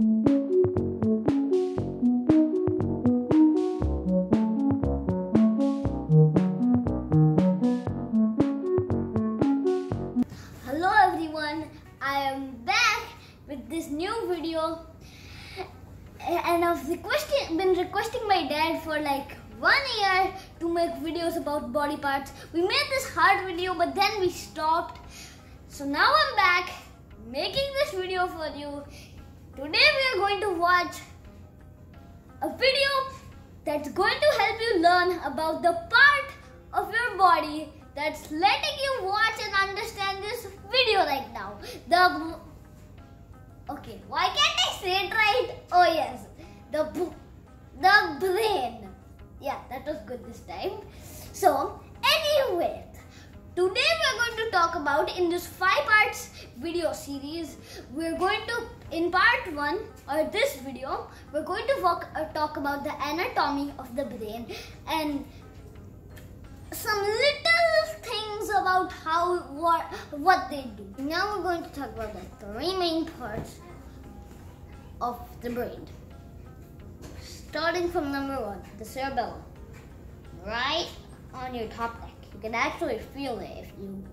Hello everyone, I am back with this new video and I've requesting, been requesting my dad for like one year to make videos about body parts. We made this hard video but then we stopped. So now I'm back making this video for you. Today we are going to watch a video that's going to help you learn about the part of your body that's letting you watch and understand this video right now. The okay, why can't I say it right? Oh yes, the the brain. Yeah, that was good this time. So anyway, today we're going to talk about in this five parts video series. We're going to in part one or this video, we're going to talk, uh, talk about the anatomy of the brain and some little things about how what what they do. Now we're going to talk about the three main parts of the brain. Starting from number one, the cerebellum, right on your top. You can actually feel it if you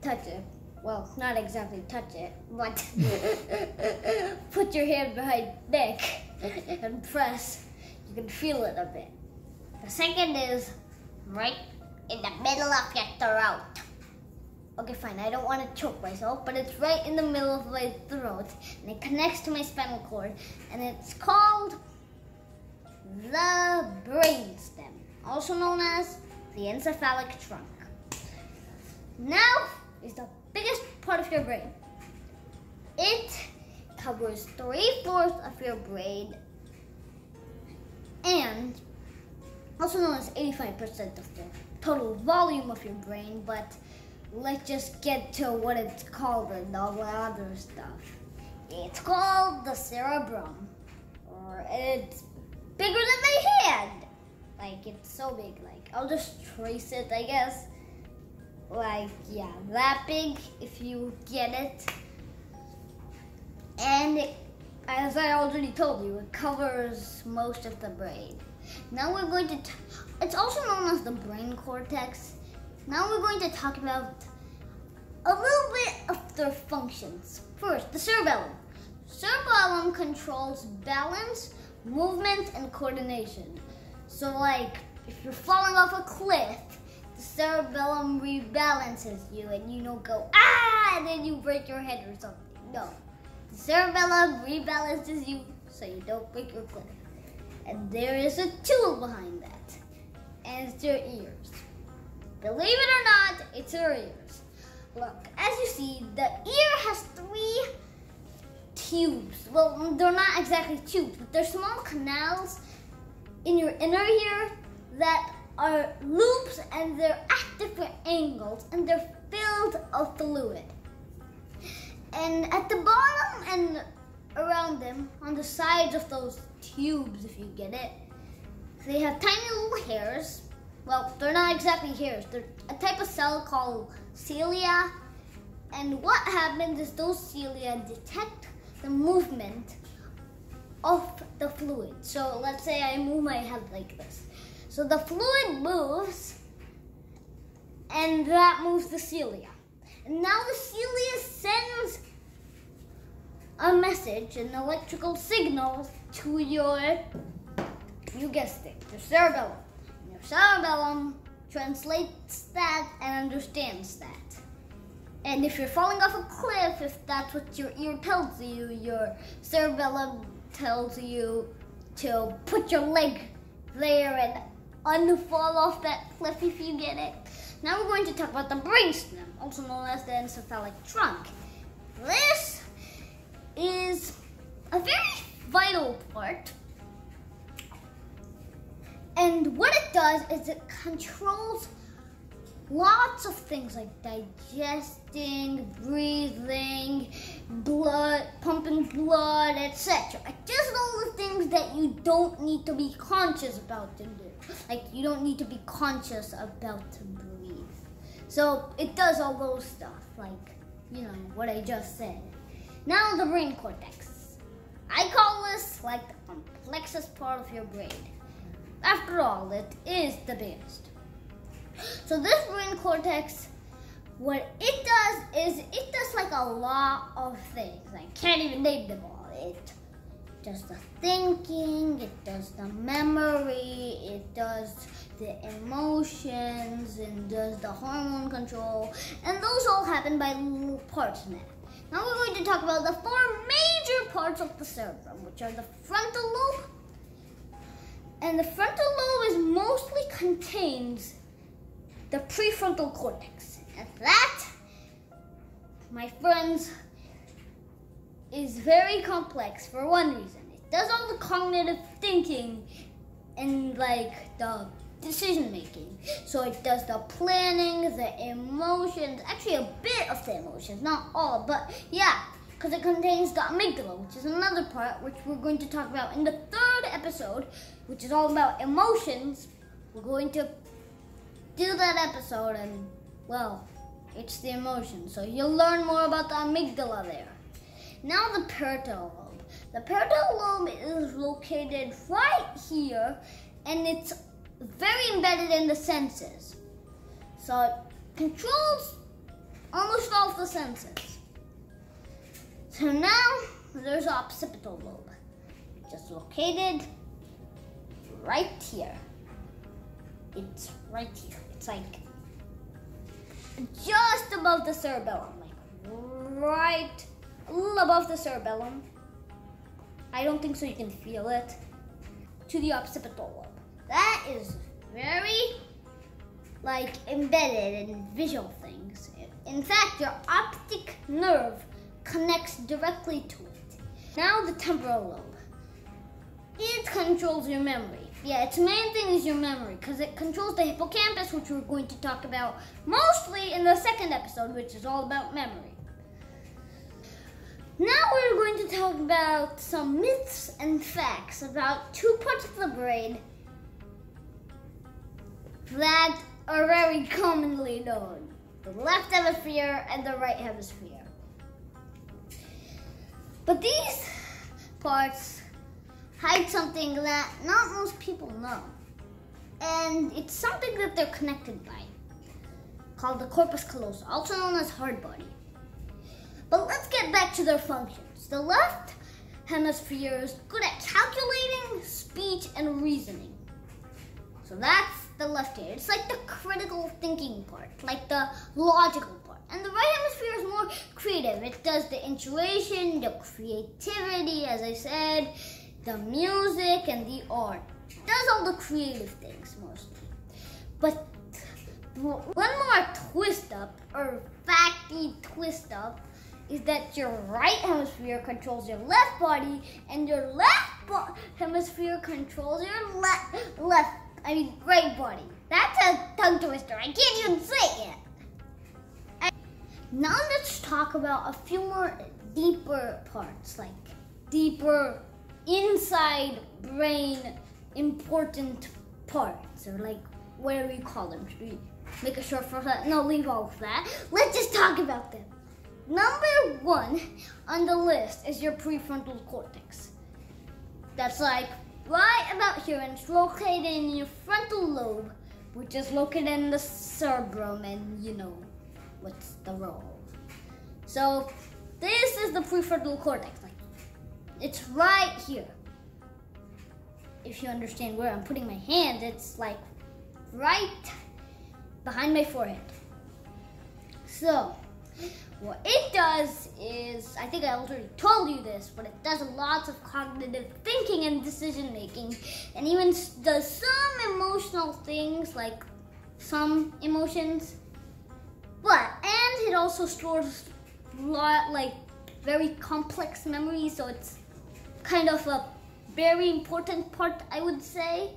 touch it. Well, not exactly touch it, but put your hand behind neck and press. You can feel it a bit. The second is right in the middle of your throat. Okay, fine, I don't want to choke myself, but it's right in the middle of my throat, and it connects to my spinal cord, and it's called the brainstem, also known as the encephalic trunk. Now is the biggest part of your brain. It covers three-fourths of your brain and also known as 85% of the total volume of your brain, but let's just get to what it's called and all the other stuff. It's called the cerebrum, or it's bigger than my hand. Like, it's so big, like, I'll just trace it, I guess. Like, yeah, that big, if you get it. And it, as I already told you, it covers most of the brain. Now we're going to, it's also known as the brain cortex. Now we're going to talk about a little bit of their functions. First, the cerebellum. Cerebellum controls balance, movement, and coordination. So like, if you're falling off a cliff, the cerebellum rebalances you and you don't go, ah, and then you break your head or something. No. The cerebellum rebalances you so you don't break your cliff. And there is a tool behind that. And it's your ears. Believe it or not, it's your ears. Look, as you see, the ear has three tubes. Well, they're not exactly tubes, but they're small canals in your inner ear that are loops and they're at different angles and they're filled of fluid. And at the bottom and around them, on the sides of those tubes, if you get it, they have tiny little hairs. Well, they're not exactly hairs. They're a type of cell called cilia. And what happens is those cilia detect the movement of the fluid. So let's say I move my head like this. So the fluid moves and that moves the cilia. And now the cilia sends a message, an electrical signal to your, you guessed it, your cerebellum. And your cerebellum translates that and understands that. And if you're falling off a cliff, if that's what your ear tells you, your cerebellum tells you to put your leg there and unfall off that cliff if you get it. Now we're going to talk about the brainstem, also known as the encephalic trunk. This is a very vital part. And what it does is it controls lots of things like digesting, breathing, pumping blood, etc. Just all the things that you don't need to be conscious about to do. Like you don't need to be conscious about to breathe. So it does all those stuff, like, you know, what I just said. Now the brain cortex. I call this like the complexest part of your brain. After all, it is the biggest. So this brain cortex, what it does is it does like a lot of things. I can't even name them all. It does the thinking, it does the memory, it does the emotions, and does the hormone control, and those all happen by little parts it. Now we're going to talk about the four major parts of the cerebrum, which are the frontal lobe, and the frontal lobe is mostly contains the prefrontal cortex. And that, my friends, is very complex for one reason. It does all the cognitive thinking and like the decision making. So it does the planning, the emotions, actually a bit of the emotions, not all, but yeah, because it contains the amygdala, which is another part which we're going to talk about in the third episode, which is all about emotions. We're going to do that episode and well, it's the emotion. So you'll learn more about the amygdala there. Now the parietal lobe. The parietal lobe is located right here and it's very embedded in the senses. So it controls almost all of the senses. So now there's the occipital lobe, just located right here. It's right here. It's like just above the cerebellum, like right above the cerebellum. I don't think so you can feel it. To the occipital lobe. That is very like embedded in visual things. In fact, your optic nerve connects directly to it. Now the temporal lobe. It controls your memory. Yeah, its main thing is your memory because it controls the hippocampus, which we're going to talk about mostly in the second episode, which is all about memory. Now we're going to talk about some myths and facts about two parts of the brain that are very commonly known the left hemisphere and the right hemisphere. But these parts hide something that not most people know. And it's something that they're connected by, called the corpus callosum, also known as hard body. But let's get back to their functions. The left hemisphere is good at calculating, speech, and reasoning. So that's the left ear. It's like the critical thinking part, like the logical part. And the right hemisphere is more creative. It does the intuition, the creativity, as I said, the music, and the art. Does all the creative things mostly. But one more twist up, or facty twist up, is that your right hemisphere controls your left body, and your left hemisphere controls your left left I mean, right body. That's a tongue twister. I can't even say it. Now let's talk about a few more deeper parts, like deeper inside brain important parts, or like whatever you call them. Should we make a short for that? No, leave all of that. Let's just talk about them. Number one on the list is your prefrontal cortex. That's like right about here and it's located in your frontal lobe, which is located in the cerebrum and you know what's the role. So this is the prefrontal cortex. It's right here. If you understand where I'm putting my hand, it's like right behind my forehead. So what it does is, I think I already told you this, but it does lots of cognitive thinking and decision making, and even does some emotional things like some emotions. But and it also stores lot like very complex memories, so it's kind of a very important part, I would say.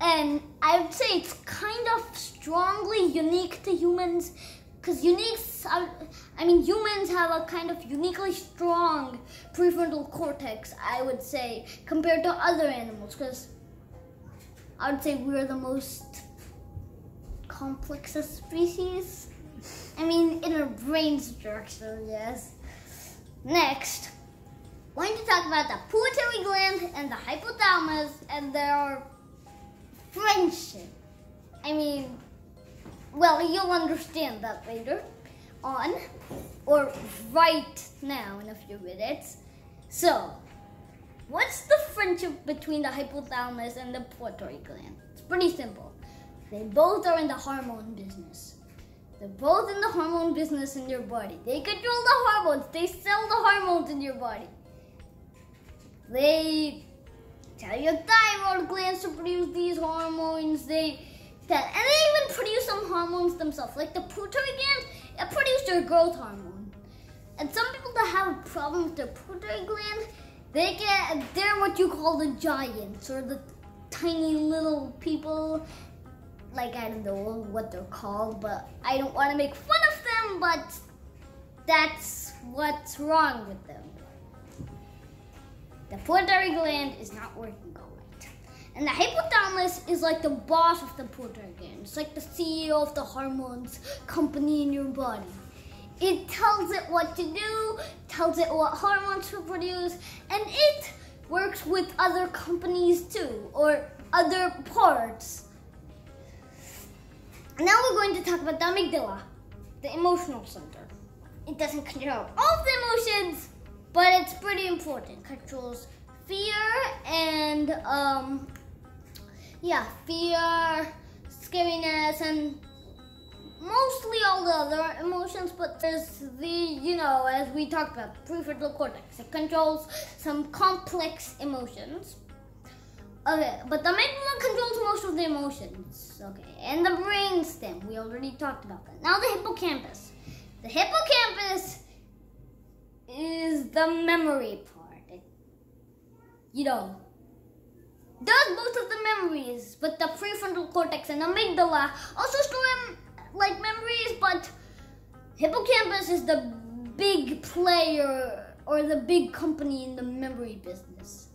And I would say it's kind of strongly unique to humans because unique, I mean, humans have a kind of uniquely strong prefrontal cortex, I would say, compared to other animals. Because I would say we're the most complex species. I mean, in our brain structure, yes. Next, we're going to talk about the pituitary gland and the hypothalamus and their friendship. I mean, well, you'll understand that later on or right now in a few minutes. So, what's the friendship between the hypothalamus and the pituitary gland? It's pretty simple. They both are in the hormone business. They're both in the hormone business in your body. They control the hormones. They sell the hormones in your body. They tell your thyroid glands to produce these hormones. They that and they even produce some hormones themselves. Like the pituitary gland, it produces their growth hormone. And some people that have a problem with their pituitary gland, they get they're what you call the giants or the tiny little people. Like I don't know what they're called, but I don't want to make fun of them, but that's what's wrong with them. The pituitary gland is not working right. And the hypothalamus is like the boss of the pituitary gland. It's like the CEO of the hormones company in your body. It tells it what to do, tells it what hormones to produce, and it works with other companies too, or other parts. Now we're going to talk about the amygdala, the emotional center. It doesn't control all the emotions, but it's pretty important. Controls fear and um, yeah, fear, scariness, and mostly all the other emotions. But there's the you know as we talked about prefrontal cortex. It controls some complex emotions. Okay, but the amygdala controls most of the emotions. Okay, and the brain stem. We already talked about that. Now the hippocampus. The hippocampus is the memory part. You know, does both of the memories, but the prefrontal cortex and amygdala also store like memories, but hippocampus is the big player or the big company in the memory business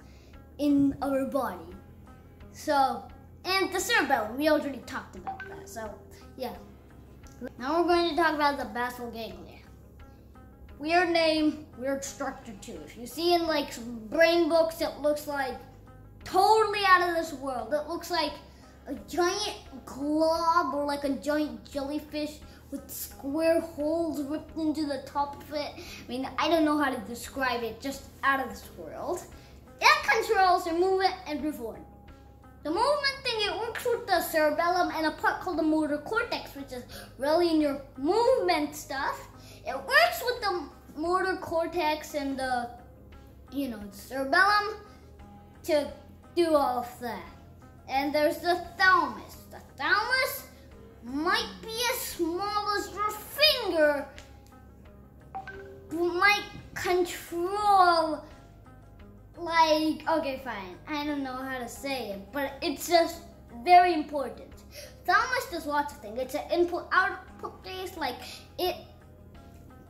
in our body. So, and the cerebellum, we already talked about that. So, yeah. Now we're going to talk about the basal ganglia. Weird name, weird structure too. You see in like brain books, it looks like totally out of this world. It looks like a giant glob or like a giant jellyfish with square holes ripped into the top of it. I mean, I don't know how to describe it, just out of this world. It controls your movement and perform. The movement thing, it works with the cerebellum and a part called the motor cortex, which is really in your movement stuff. It works with the motor cortex and the, you know, cerebellum to do all of that. And there's the thalamus. The thalamus might be as small as your finger, might control like okay fine i don't know how to say it but it's just very important thalamus does lots of things it's an input output base like it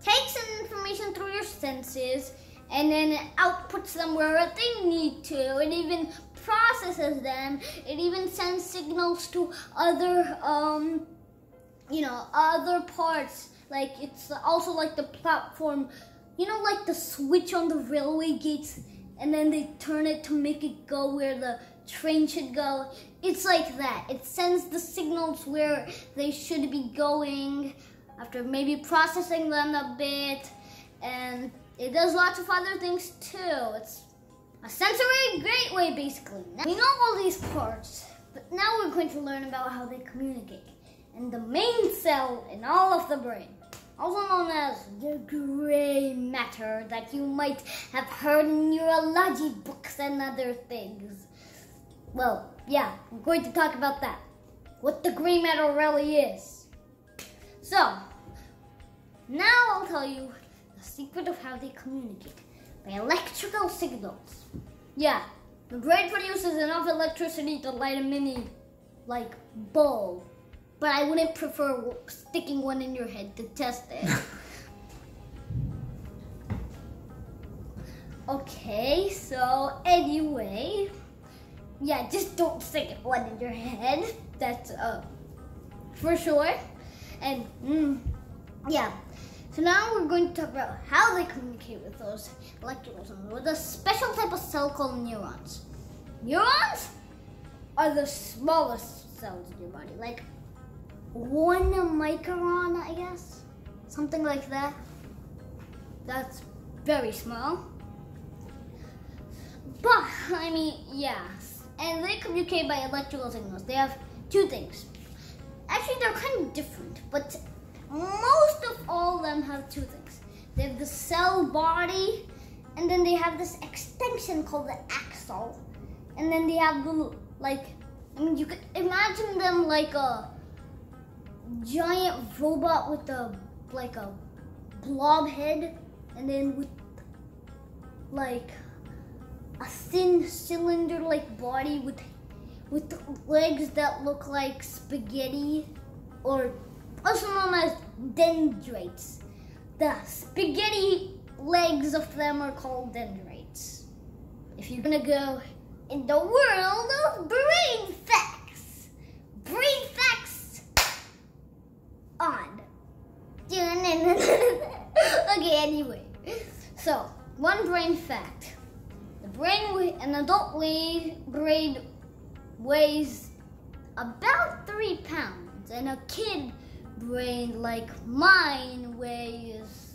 takes in information through your senses and then outputs them where they need to it even processes them it even sends signals to other um you know other parts like it's also like the platform you know like the switch on the railway gates and then they turn it to make it go where the train should go. It's like that. It sends the signals where they should be going after maybe processing them a bit. And it does lots of other things too. It's a sensory gateway basically. Now, we know all these parts, but now we're going to learn about how they communicate. And the main cell in all of the brain also known as the gray matter that you might have heard in neurology books and other things. Well, yeah, I'm going to talk about that. What the gray matter really is. So, now I'll tell you the secret of how they communicate by electrical signals. Yeah, the brain produces enough electricity to light a mini, like, bulb but I wouldn't prefer sticking one in your head to test it. okay, so anyway, yeah, just don't stick one in your head. That's uh, for sure. And mm, yeah, So now we're going to talk about how they communicate with those signals with a special type of cell called neurons. Neurons are the smallest cells in your body, like one micron, I guess, something like that. That's very small. But I mean, yeah, and they communicate by electrical signals. They have two things. Actually, they're kind of different, but most of all of them have two things. They have the cell body, and then they have this extension called the axon, and then they have the like. I mean, you could imagine them like a giant robot with a like a blob head, and then with like a thin cylinder-like body with with legs that look like spaghetti, or also known as dendrites. The spaghetti legs of them are called dendrites. If you're gonna go in the world of brain facts, brain facts on. okay, anyway. So, one brain fact. The brain, an adult brain weighs about three pounds, and a kid brain like mine weighs,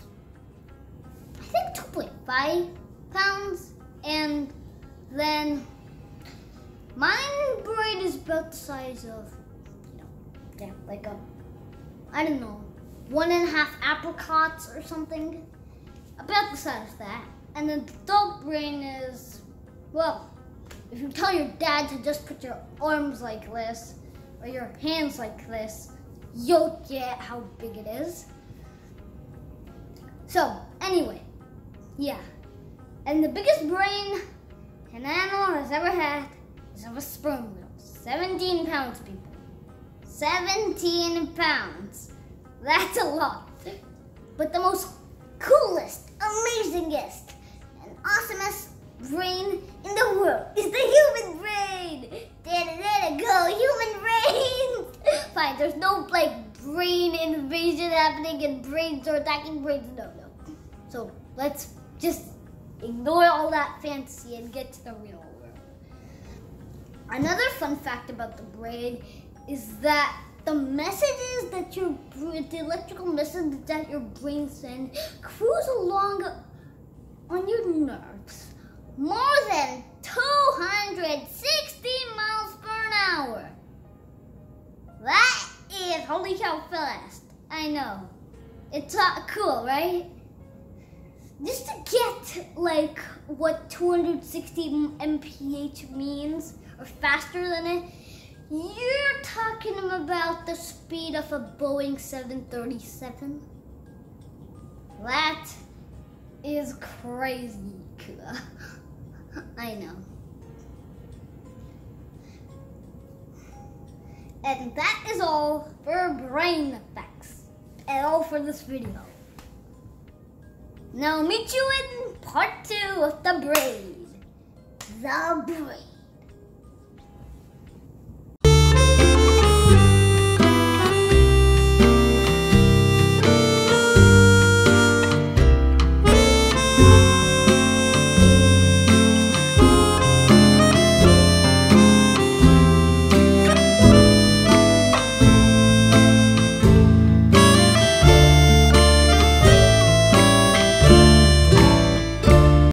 I think, 2.5 pounds, and then mine brain is about the size of, you know, yeah, like a, I don't know, one and a half apricots or something, about the size of that. And then the adult brain is, well, if you tell your dad to just put your arms like this, or your hands like this, you'll get how big it is. So, anyway, yeah. And the biggest brain an animal has ever had is of a sperm whale. 17 pounds, people. 17 pounds. That's a lot. But the most coolest, amazingest, and awesomest brain in the world is the human brain. There, there, go, human brain. Fine, there's no like brain invasion happening and brains are attacking brains. No, no. So let's just ignore all that fantasy and get to the real world. Another fun fact about the brain is that the messages that your the electrical messages that your brain sends cruise along on your nerves more than 260 miles per hour. That is holy cow fast. I know. It's uh, cool, right? Just to get like what 260 mph means, or faster than it, you're talking about the speed of a Boeing 737. That is crazy. I know. And that is all for brain facts. All for this video. Now I'll meet you in part two of the brain. The brain.